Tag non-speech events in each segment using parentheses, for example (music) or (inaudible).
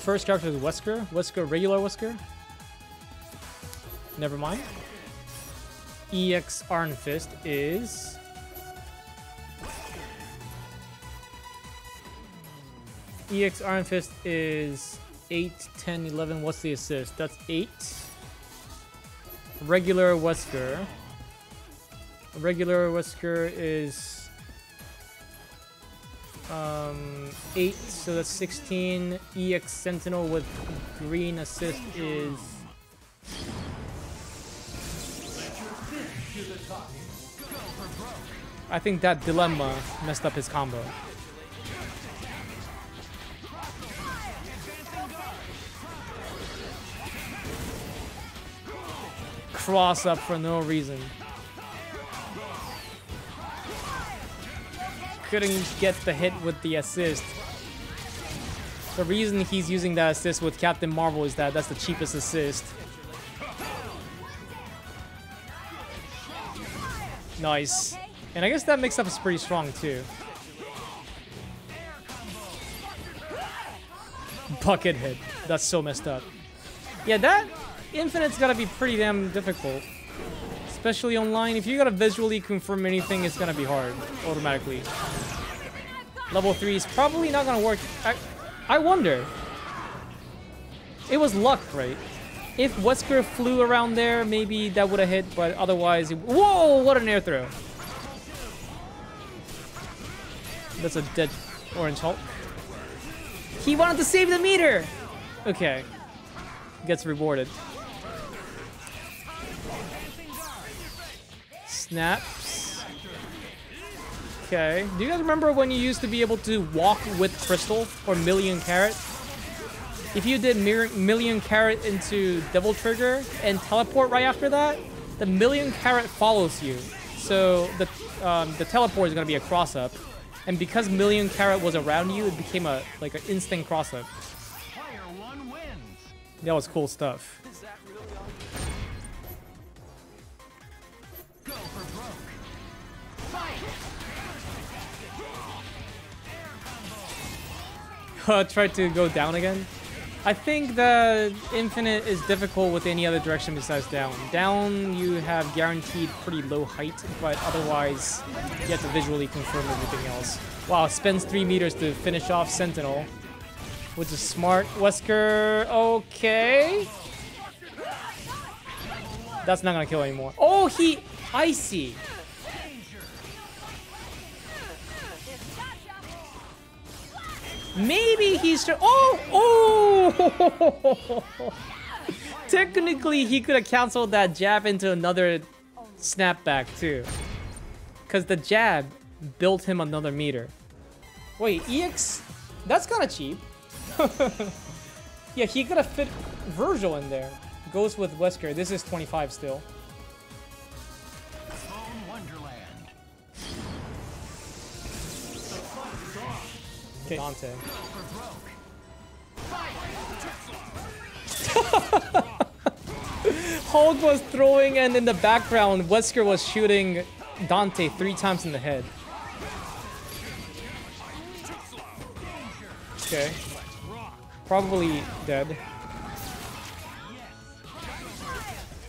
first character is Wesker. Wesker, regular Wesker. Never mind. EX Iron Fist is... EX Iron Fist is 8, 10, 11. What's the assist? That's 8. Regular Wesker. Regular Wesker is um, 8, so that's 16. EX Sentinel with green assist is... I think that dilemma messed up his combo. Cross up for no reason. Couldn't get the hit with the assist. The reason he's using that assist with Captain Marvel is that that's the cheapest assist. Nice. And I guess that mix-up is pretty strong too. Bucket hit. That's so messed up. Yeah, that Infinite's gotta be pretty damn difficult. Especially online. If you gotta visually confirm anything, it's gonna be hard automatically. Level 3 is probably not gonna work. I, I wonder. It was luck, right? If Wesker flew around there, maybe that would have hit, but otherwise... It, whoa! What an air throw. That's a dead Orange Hulk. He wanted to save the meter! Okay. Gets rewarded. Snaps. Okay. Do you guys remember when you used to be able to walk with Crystal or Million Carat? If you did Million Carat into Devil Trigger and teleport right after that, the Million Carat follows you. So the um, the teleport is gonna be a cross up, and because Million Carat was around you, it became a like an instant cross up. That was cool stuff. Uh, tried to go down again. I think the infinite is difficult with any other direction besides down. Down, you have guaranteed pretty low height, but otherwise, you have to visually confirm everything else. Wow, spends 3 meters to finish off Sentinel, which is smart. Wesker, okay. That's not gonna kill anymore. Oh, he... I see. Maybe he's... Oh! Oh! (laughs) Technically, he could have canceled that jab into another snapback, too. Because the jab built him another meter. Wait, EX... That's kind of cheap. (laughs) yeah, he could have fit Vergil in there. Goes with Wesker. This is 25 still. Okay. Dante. (laughs) Hulk was throwing and in the background, Wesker was shooting Dante three times in the head. Okay. Probably dead.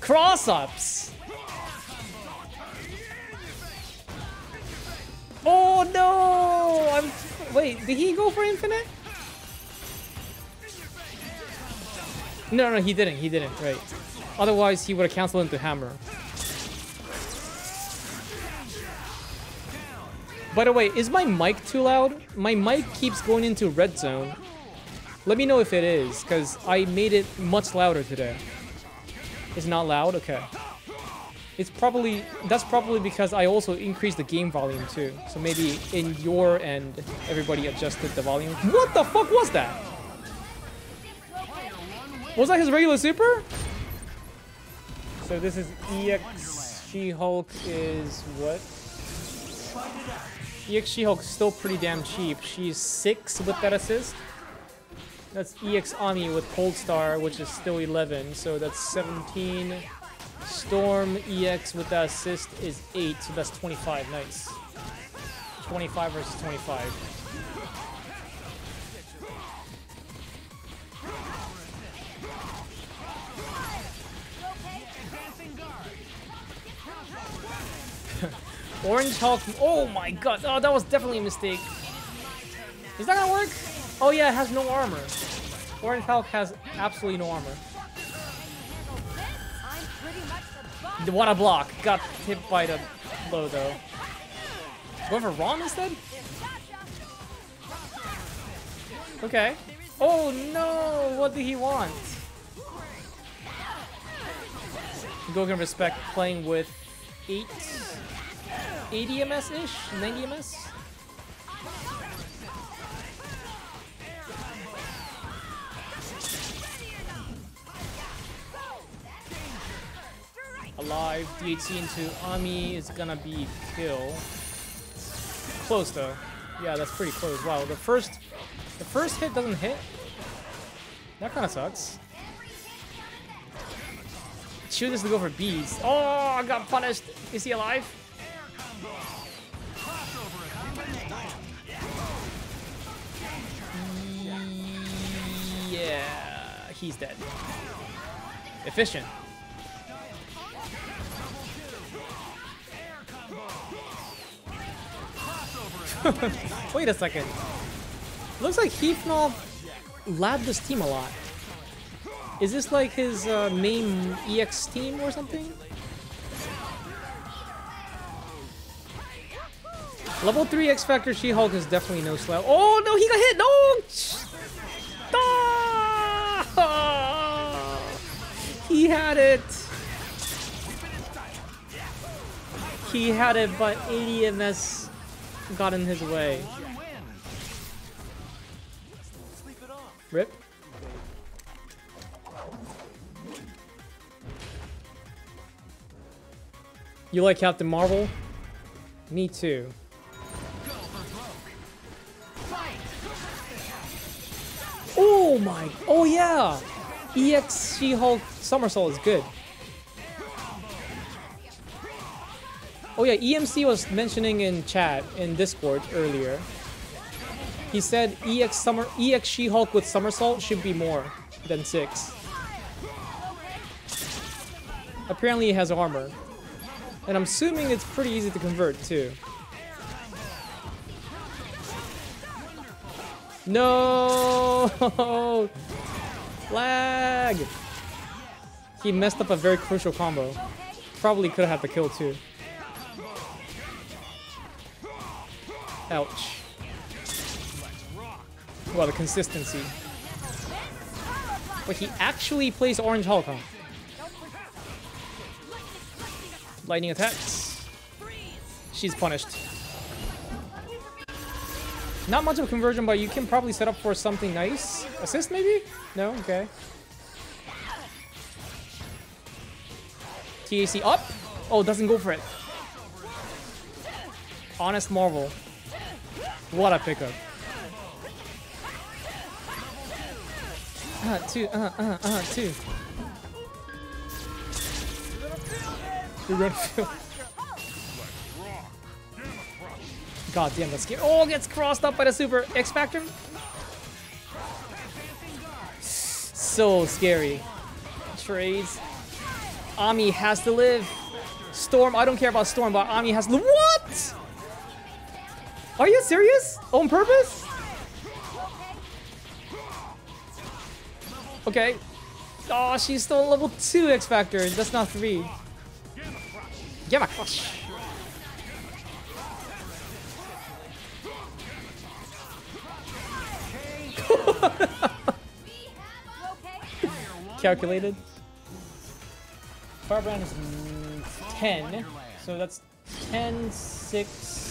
Cross-ups! Oh no! I'm Wait, did he go for infinite? No, no, he didn't. He didn't. Right. Otherwise, he would have canceled into hammer. By the way, is my mic too loud? My mic keeps going into red zone. Let me know if it is, because I made it much louder today. It's not loud? Okay. It's probably, that's probably because I also increased the game volume too. So maybe in your end, everybody adjusted the volume. What the fuck was that? Was that his regular super? So this is EX She-Hulk is what? EX She-Hulk still pretty damn cheap. She's 6 with that assist. That's EX Ammy with Cold Star, which is still 11. So that's 17. Storm EX with that assist is 8, so that's 25. Nice. 25 versus 25. (laughs) Orange Hulk. Oh my god. Oh, that was definitely a mistake. Is that gonna work? Oh yeah, it has no armor. Orange Hulk has absolutely no armor. What a block. Got hit by the blow though. Going for Ron instead? Okay. Oh no! What did he want? Gogan respect playing with 8 80 ms ish? 90 ms? Alive, DHC into Ammy is gonna be kill. Close though. Yeah, that's pretty close. Wow, the first the first hit doesn't hit? That kinda sucks. Shoot this to go for bees. Oh, I got punished. Is he alive? Yeah, he's dead. Efficient. (laughs) Wait a second. Looks like Heefnoff labbed this team a lot. Is this like his uh, main EX team or something? Level 3 X Factor She-Hulk is definitely no slap. Oh no, he got hit! No! Ah! (laughs) He had it! He had it, but 80 MS got in his way. Rip. You like Captain Marvel? Me too. Oh my, oh yeah! EX She-Hulk Somersault is good. Oh yeah, EMC was mentioning in chat, in Discord earlier. He said EX Summer EX She-Hulk with Somersault should be more than 6. Apparently he has armor. And I'm assuming it's pretty easy to convert too. No! (laughs) Lag! He messed up a very crucial combo. Probably could have had the kill too. Ouch. Well, the consistency. But he actually plays Orange Hulk, huh? Lightning attacks. She's punished. Not much of a conversion, but you can probably set up for something nice. Assist, maybe? No? Okay. TAC up? Oh, doesn't go for it. Honest Marvel. What a pickup. Uh, two, uh, uh, uh, two. We're gonna feel. God damn, that's scary. Oh, gets crossed up by the super X Factor. So scary. Trades. Ammy has to live. Storm, I don't care about Storm, but Ammy has to live. What? Are you serious? On purpose? Okay. Oh, she's still level 2 X Factor. That's not 3. Gamma Crush. Calculated. Firebrand is 10, so that's 10, 6.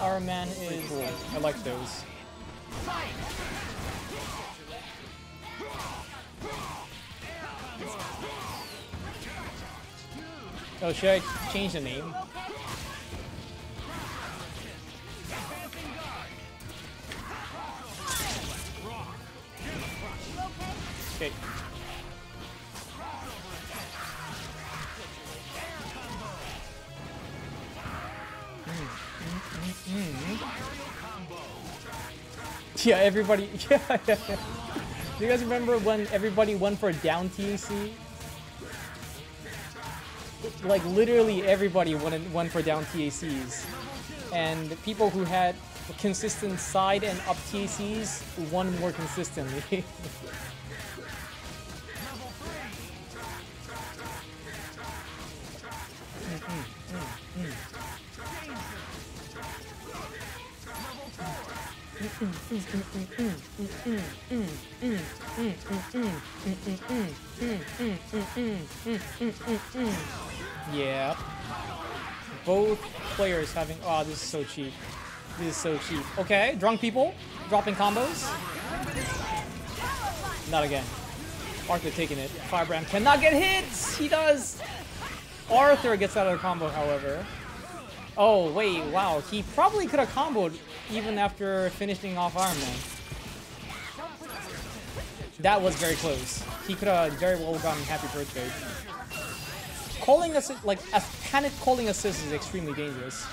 Our man is. cool. I like those. Oh, should I change the name? (laughs) Yeah, everybody. (laughs) Yeah, yeah, yeah. Do you guys remember when everybody went for down TAC? like literally everybody went went for down TACs, and people who had consistent side and up TACs won more consistently. (laughs) yeah. Both players having. Oh, this is so cheap. This is so cheap. Okay, drunk people dropping combos. Not again. Arthur taking it. Firebrand cannot get hits. He does. Arthur gets out of the combo, however. Oh, wait, wow. He probably could have comboed even after finishing off Iron Man. That was very close. He could have very well gotten happy birthday. Calling us like a panic calling assist is extremely dangerous.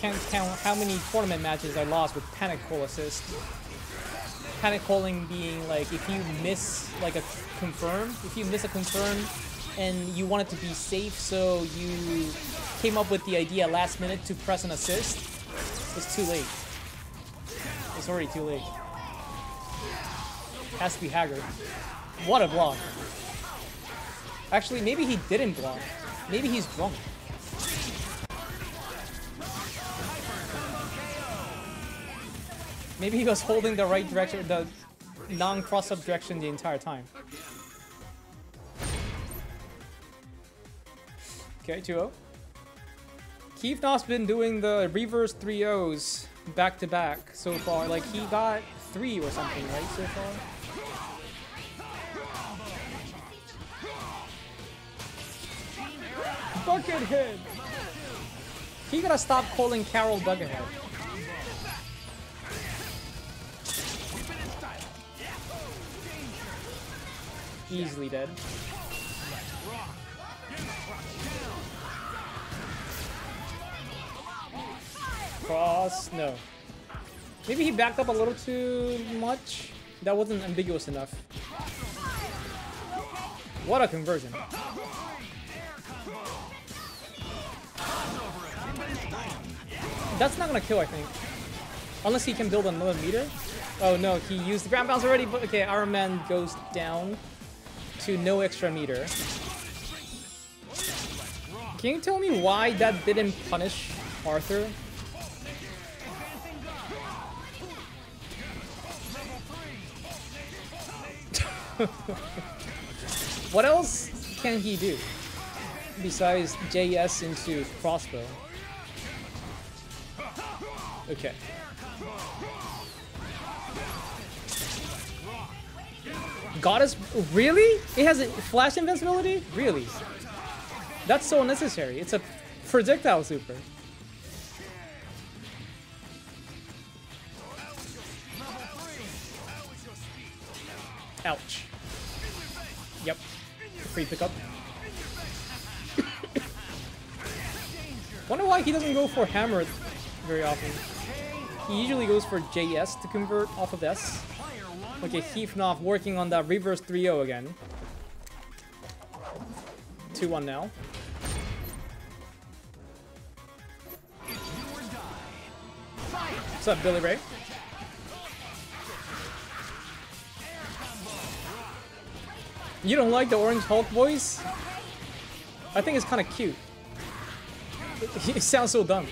Can't count how many tournament matches I lost with panic call assist. Panic calling being like if you miss like a confirm, if you miss a confirm and you want it to be safe, so you came up with the idea last minute to press an assist, it's too late. It's already too late. Has to be Haggard. What a block. Actually, maybe he didn't block. Maybe he's drunk. Maybe he was holding the right direction, the non-cross-up direction the entire time. Okay, 2-0. Heefnoff has been doing the reverse 3-0s back to back so far. Like, he got three or something, right, so far? Buckethead! He gotta stop calling Carol Buckethead. Easily dead. Cross, no. Maybe he backed up a little too much? That wasn't ambiguous enough. What a conversion. That's not gonna kill, I think. Unless he can build another meter. Oh no, he used the ground bounce already, but okay, Iron Man goes down to no extra meter. Can you tell me why that didn't punish Arthur? (laughs) what else can he do besides JS into crossbow? Okay. Goddess, really? It has a flash invincibility? Really? That's so unnecessary. It's a projectile super. Free pickup. Wonder why he doesn't go for hammer very often. He usually goes for JS to convert off of S. Okay, Heefnoff working on that reverse 3-0 again. 2-1 now. What's up, Billy Ray? You don't like the Orange Hulk voice? I think it's kind of cute. (laughs) It, sounds so dumb.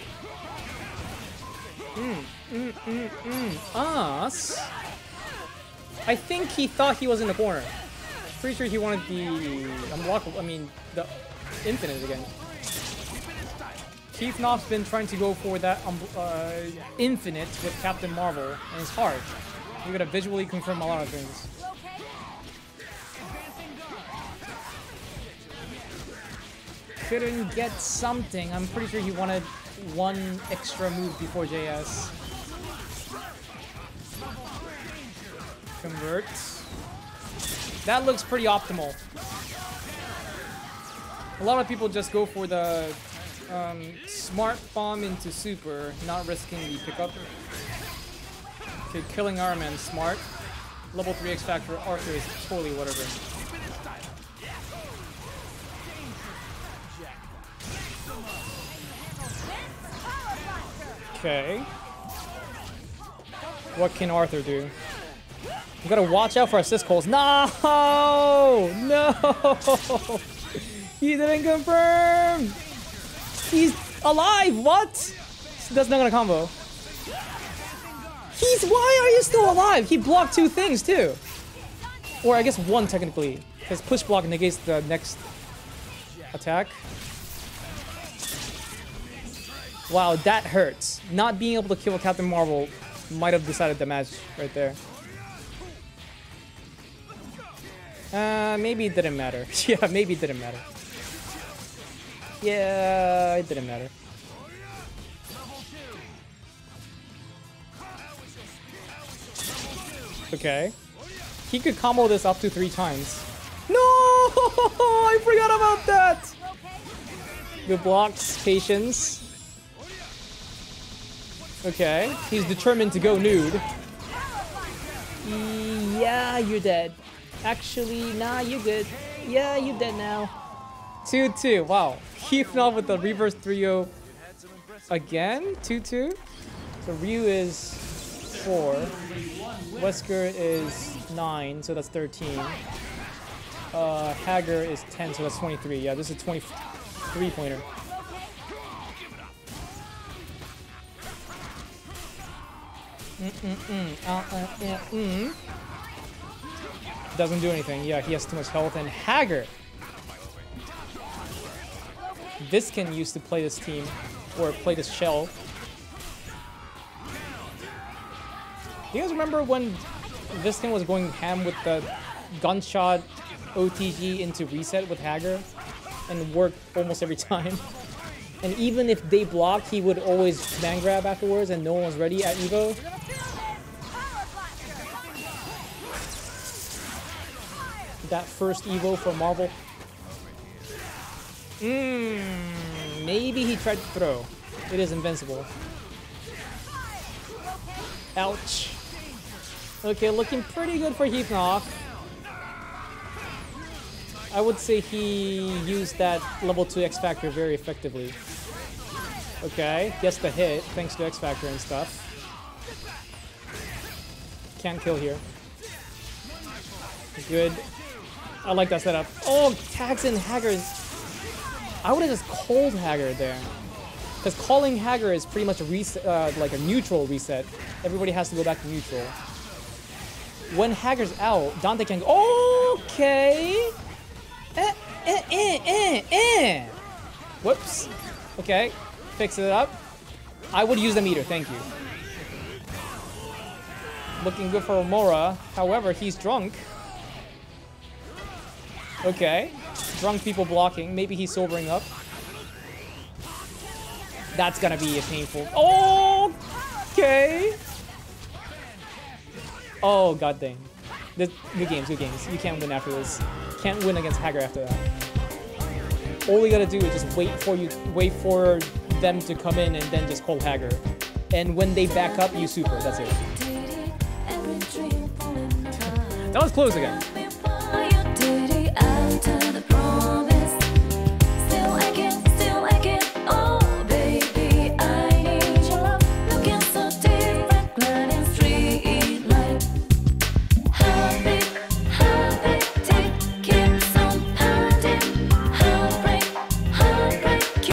Mm, mm, mm, mm. Us? I think he thought he was in the corner. Pretty sure he wanted the unblockable, I mean, the infinite again. Heefnoff's been trying to go for that um, uh, infinite with Captain Marvel, and it's hard. You gotta visually confirm a lot of things. Couldn't get something. I'm pretty sure he wanted one extra move before JS. Convert. That looks pretty optimal. A lot of people just go for the um, smart bomb into super, not risking the pickup. Okay, killing Iron Man, smart. level 3 X Factor Arthur is totally whatever. Okay. What can Arthur do? We gotta watch out for assist calls. No! No! (laughs) He didn't confirm! He's alive! What? That's not gonna combo. He's- why are you still alive? He blocked two things too. Or I guess one technically. His push block negates the next attack. Wow, that hurts. Not being able to kill Captain Marvel might have decided the match right there. Uh, maybe it didn't matter. (laughs) yeah, maybe it didn't matter. Yeah, it didn't matter. Okay. He could combo this up to three times. No! (laughs) I forgot about that! Good blocks, patience. Okay, he's determined to go nude. Yeah, you're dead. Actually, nah, you good. Yeah, you dead now. 2-2, wow. Heefnoff with the reverse 3-0 again? 2-2? So Ryu is 4. Wesker is 9, so that's 13. Uh, Haggar is 10, so that's 23. Yeah, this is a 23 Uh, uh, uh, mm. Doesn't do anything. Yeah, he has too much health. And Haggar. Viscan used to play this team, or play this shell. Do you guys remember when Viscan was going ham with the gunshot OTG into reset with Haggar? And worked almost every (laughs) time. And even if they blocked, he would always man grab afterwards and no one was ready at Evo. That first Evo for Marvel. Mmm, maybe he tried to throw. It is invincible. Ouch. Okay, looking pretty good for Heefnoff. I would say he used that level 2 X Factor very effectively. Okay, gets the hit thanks to X Factor and stuff. Can't kill here. Good. I like that setup. Oh, tags in Haggar. I would have just called Haggar there. Because calling Haggar is pretty much a reset, uh, like a neutral reset. Everybody has to go back to neutral. When Haggar's out, Dante can go. Okay. Eh, eh, eh, eh, eh. Whoops. Okay. Fix it up. I would use the meter, thank you. Looking good for Mora. However, he's drunk. Okay. Drunk people blocking. Maybe he's sobering up. That's gonna be a painful. Oh, okay. Oh, god dang. This, good games, good games. You can't win after this. Can't win against Haggar after that. All you gotta do is just wait for you, wait for them to come in and then just call Haggar. And when they back up, you super. That's it. That was close again.